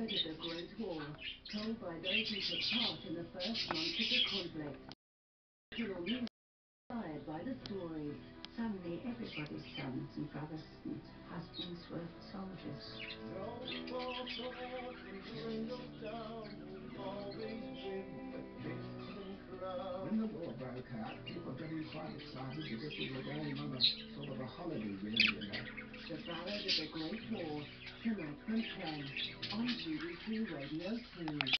third of the Great War, told by those who took part in the first month of the conflict. Inspired by the story, suddenly everybody's sons and brothers and husbands were soldiers. Don't when the victim crown. When war broke out, people getting quite excited because we were going on a sort of a holiday reunion. The Ballad of the Great War tonight from 10 on BBC Radio 2.